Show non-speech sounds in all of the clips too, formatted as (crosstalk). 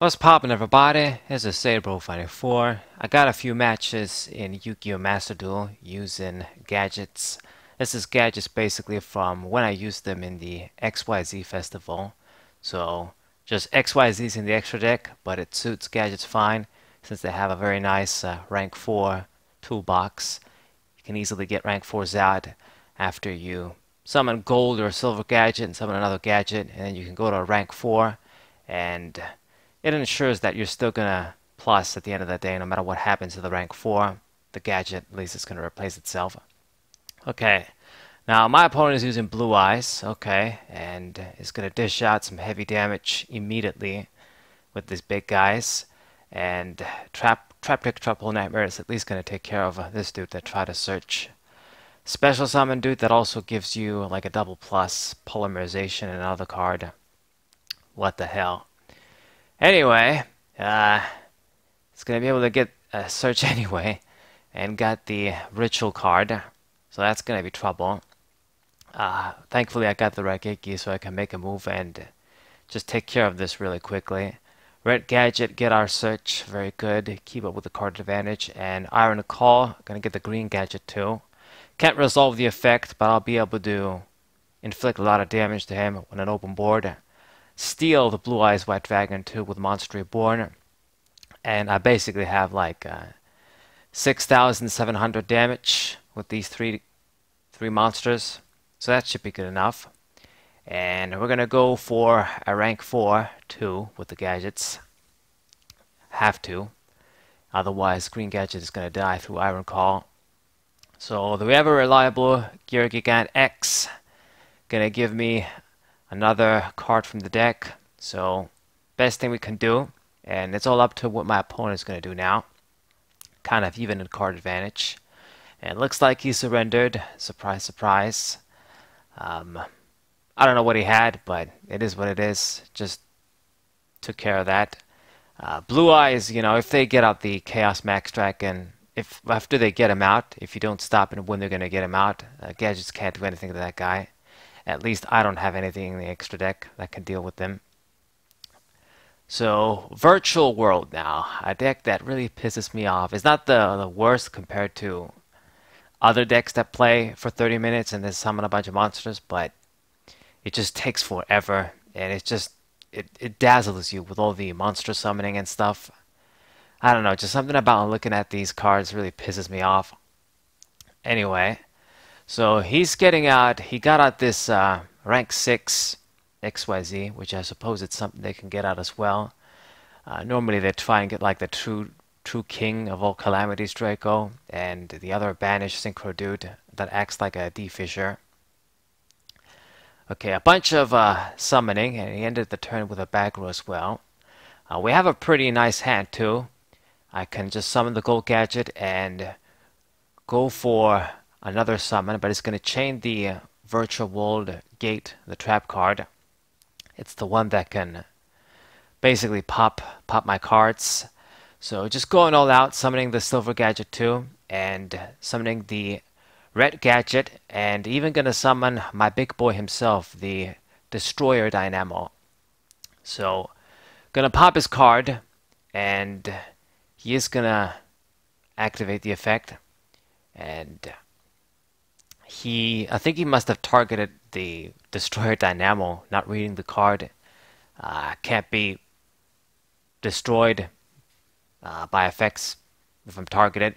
What's poppin' everybody? Here's a SaberWolf94. I got a few matches in Yu-Gi-Oh! Master Duel using gadgets. This is gadgets basically from when I used them in the XYZ festival. So just XYZ's in the extra deck, but it suits gadgets fine since they have a very nice uh, rank 4 toolbox. You can easily get rank 4s out after you summon gold or silver gadget and summon another gadget and then you can go to rank 4 and it ensures that you're still gonna plus at the end of the day, no matter what happens to the rank 4. The gadget, at least, is gonna replace itself. Okay, now my opponent is using Blue Eyes, okay, and is gonna dish out some heavy damage immediately with these big guys. And Trap Trap Trick Triple Nightmare is at least gonna take care of this dude that tried to search. Special Summon dude that also gives you like a double plus polymerization and another card. What the hell? Anyway, uh, it's gonna be able to get a search (laughs) anyway, and got the ritual card, so that's gonna be trouble. Uh, thankfully, I got the Raigeki, so I can make a move and just take care of this really quickly. Red Gadget, get our search, very good. Keep up with the card advantage. And Iron Call, gonna get the green gadget too. Can't resolve the effect, but I'll be able to inflict a lot of damage to him on an open board steal the Blue Eyes White Dragon 2 with Monster Reborn. And I basically have like uh, 6,700 damage with these three three monsters. So that should be good enough. And we're going to go for a rank 4 2 with the gadgets. Have to. Otherwise, Green Gadget is going to die through Iron Call. So the ever reliable Gear Gigant X going to give me another card from the deck. So best thing we can do, and it's all up to what my opponent is going to do now. Kind of even in card advantage. And looks like he surrendered. Surprise, surprise. Um, I don't know what he had, but it is what it is. Just took care of that. Uh, Blue Eyes, you know, if they get out the Chaos Max Dragon, if after they get him out, if you don't stop and when they're going to get him out, uh, Gadgets can't do anything to that guy. At least I don't have anything in the extra deck that can deal with them. So, Virtual World now, a deck that really pisses me off. It's not the, the worst compared to other decks that play for 30 minutes and then summon a bunch of monsters, but it just takes forever and it just it, it dazzles you with all the monster summoning and stuff. I don't know, just something about looking at these cards really pisses me off. Anyway, so he's getting out, he got out this uh, rank 6 XYZ, which I suppose it's something they can get out as well. Uh, normally they try and get like the true true king of all calamities Draco and the other banished synchro dude that acts like a D-Fisher. Okay, a bunch of uh, summoning, and he ended the turn with a Bagro as well. Uh, we have a pretty nice hand too. I can just summon the gold gadget and go for another summon, but it's going to chain the uh, virtual world gate, the trap card. It's the one that can basically pop pop my cards. So just going all out, summoning the silver gadget too, and summoning the red gadget, and even gonna summon my big boy himself, the destroyer dynamo. So gonna pop his card, and he is gonna activate the effect, and he I think he must have targeted the destroyer (laughs) dynamo, not reading the card. Uh, can't be destroyed uh, by effects if I'm targeted.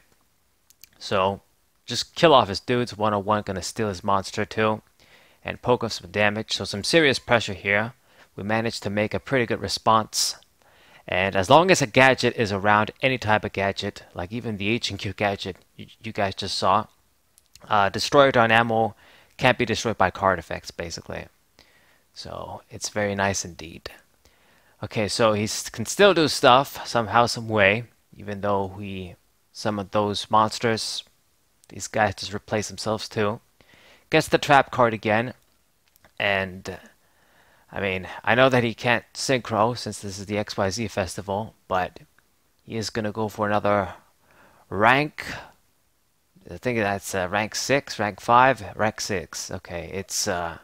So just kill off his dudes. 101 gonna steal his monster too, and poke off some damage. So some serious pressure here. We managed to make a pretty good response. And as long as a gadget is around any type of gadget, like even the H&Q gadget you, you guys just saw, uh, Destroyer Dynamo can't be destroyed by card effects, basically. So it's very nice indeed. Okay, so he can still do stuff somehow, some way, even though we some of those monsters, these guys just replace themselves too. Gets the trap card again, and I mean, I know that he can't synchro since this is the XYZ festival, but he is gonna go for another rank I think that's uh, rank 6, rank 5, rank 6. Okay, it's uh,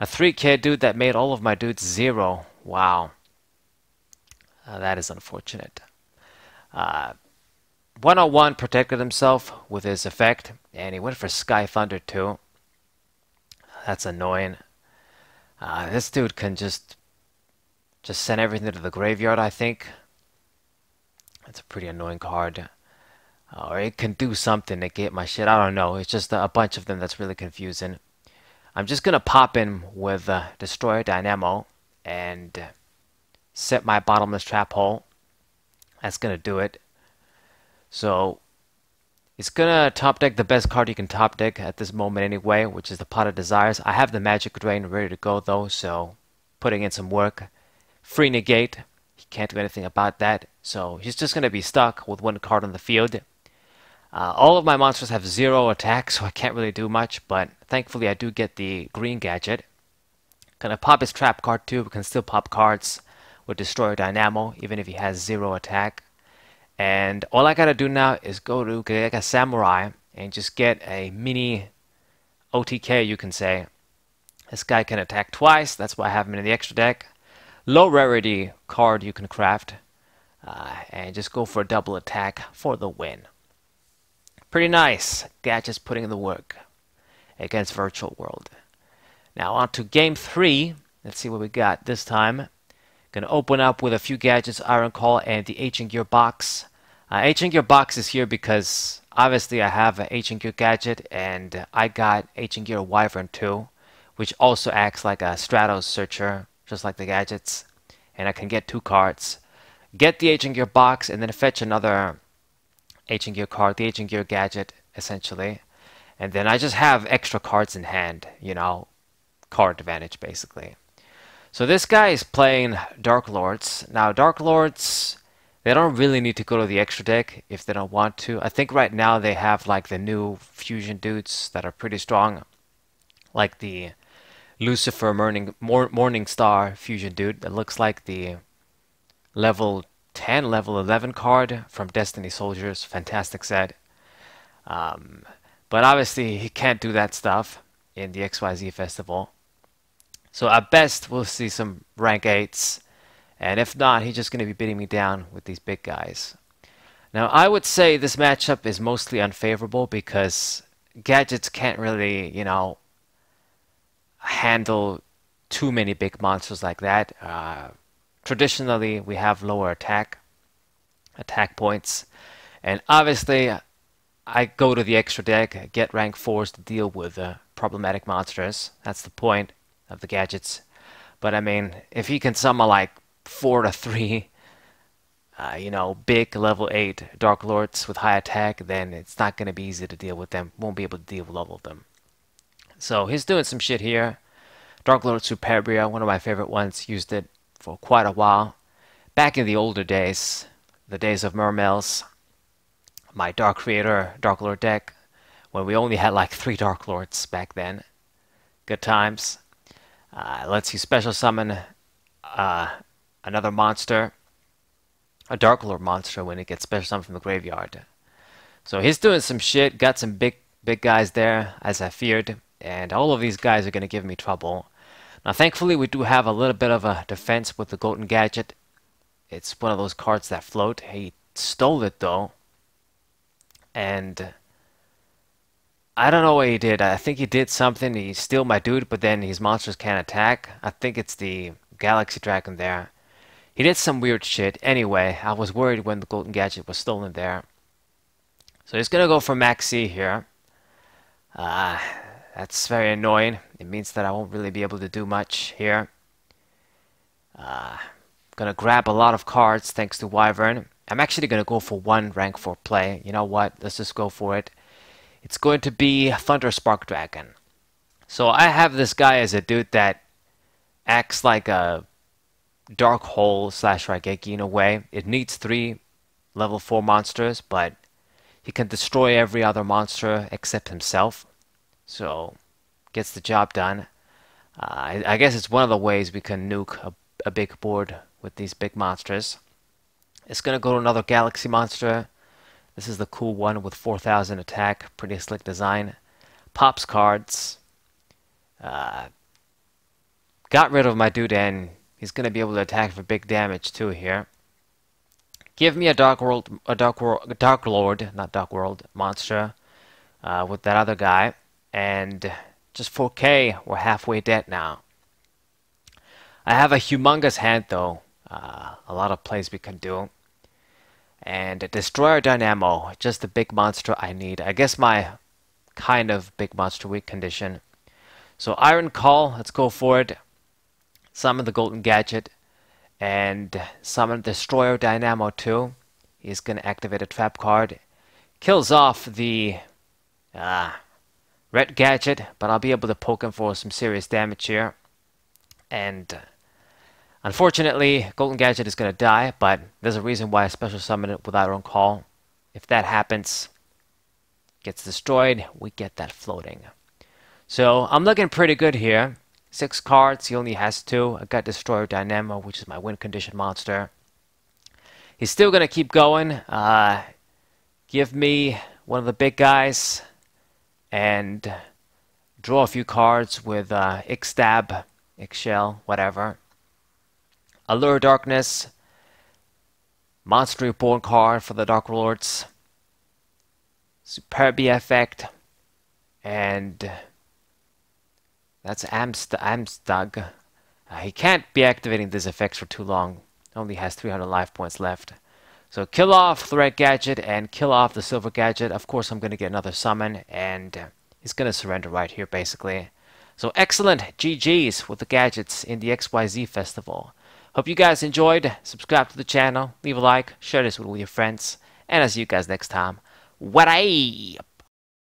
a 3k dude that made all of my dudes 0. Wow. Uh, that is unfortunate. Uh, 101 protected himself with his effect, and he went for Sky Thunder too. That's annoying. Uh, this dude can just just send everything to the graveyard, I think. That's a pretty annoying card. Or it can do something to get my shit. I don't know. It's just a, bunch of them that's really confusing. I'm just going to pop in with uh, Destroyer Dynamo and set my bottomless trap hole. That's going to do it. So it's gonna top deck the best card you can top deck at this moment anyway, which is the Pot of Desires. I have the Magic Drain ready to go though, so putting in some work. Free negate. He can't do anything about that, so he's just gonna be stuck with one card on the field. Uh, all of my monsters have zero attack, so I can't really do much, but thankfully I do get the green gadget. Gonna pop his trap card too, can still pop cards with Destroyer Dynamo, even if he has zero attack. And all I gotta do now is go to Gagaga Samurai and just get a mini OTK, you can say. This guy can attack twice, that's why I have him in the extra deck. Low rarity card you can craft. Uh, and just go for a double attack for the win. Pretty nice. Gadget's putting in the work against Virtual World. Now on to game three. Let's see what we got this time. Gonna open up with a few gadgets, Iron Call and the Ancient Gear box. Uh, Ancient Gear box is here because obviously I have an Ancient Gear gadget and I got Ancient Gear Wyvern too, which also acts like a Stratos searcher, just like the gadgets. And I can get two cards. Get the Ancient Gear box and then fetch another Ancient Gear card, the Ancient Gear gadget, essentially. And then I just have extra cards in hand, you know, card advantage basically. So this guy is playing Dark Lords. Now Dark Lords they don't really need to go to the extra deck if they don't want to. I think right now they have like the new fusion dudes that are pretty strong. Like the Lucifer Morning, Morning Star fusion dude that looks like the level 10, level 11 card from Destiny Soldiers. Fantastic set. Um, but obviously he can't do that stuff in the XYZ festival. So at best we'll see some rank 8s and if not, he's just going to be beating me down with these big guys. Now, I would say this matchup is mostly unfavorable because gadgets can't really, you know, handle too many big monsters like that. Uh, traditionally, we have lower attack, attack points, and obviously, I go to the extra deck, get rank 4s to deal with uh, problematic monsters. That's the point of the gadgets. But I mean, if he can summon like four to three, uh, you know, big level eight Dark Lords with high attack, then it's not going to be easy to deal with them. Won't be able to deal with all of them. So he's doing some shit here. Dark Lord Superbia, one of my favorite ones, used it for quite a while. Back in the older days, the days of Mermails, my Dark Creator Dark Lord deck, when we only had like three Dark Lords back then. Good times. Uh, lets you special summon uh, another monster, a Dark Lord monster when it gets special summoned from the graveyard. So he's doing some shit, got some big big guys there, as I feared, and all of these guys are going to give me trouble. Now thankfully we do have a little bit of a defense with the Golden Gadget. It's one of those cards that float. He stole it though. And I don't know what he did. I think he did something. He stole my dude, but then his monsters can't attack. I think it's the Galaxy Dragon there. He did some weird shit. Anyway, I was worried when the golden gadget was stolen there. So he's gonna go for Maxx C here. Uh, that's very annoying. It means that I won't really be able to do much here. Uh, gonna grab a lot of cards thanks to Wyvern. I'm actually gonna go for one rank 4 play. You know what? Let's just go for it. It's going to be Thunder Spark Dragon. So I have this guy as a dude that acts like a dark hole slash Raigeki in a way. It needs three level 4 monsters, but he can destroy every other monster except himself. So, gets the job done. Uh, I, I, guess it's one of the ways we can nuke a, a big board with these big monsters. It's gonna go to another galaxy monster. This is the cool one with 4000 attack, pretty slick design. Pops cards. Uh, got rid of my dude and He's going to be able to attack for big damage too here. Give me a Dark World, a Dark World, Dark Lord, not Dark World monster, uh, with that other guy, and just 4K. We're halfway dead now. I have a humongous hand though. Uh, a lot of plays we can do. And Destroyer Dynamo, just the big monster I need. I guess my kind of big monster weak condition. So Iron Call, let's go for it. Summon the Golden Gadget and summon Destroyer Dynamo too. He's gonna activate a trap card. Kills off the uh, red gadget, but I'll be able to poke him for some serious damage here. And unfortunately, Golden Gadget is gonna die, but there's a reason why I special summon it with Iron Call. If that happens, gets destroyed, we get that floating. So I'm looking pretty good here. Six cards, he only has two. I got Destroyer Dynamo, which is my win condition monster. He's still going to keep going. Uh, give me one of the big guys and draw a few cards with uh, Ixstab, Ixchel, whatever. Allure Darkness, Monster Reborn card for the Dark Lords. Superbia effect, and that's Amst. Uh, he can't be activating these effects for too long. Only has 300 life points left. So kill off the red gadget and kill off the silver gadget. Of course, I'm going to get another summon, and he's going to surrender right here, basically. So excellent GG's with the gadgets in the XYZ Festival. Hope you guys enjoyed. Subscribe to the channel, leave a like, share this with all your friends, and I'll see you guys next time. What I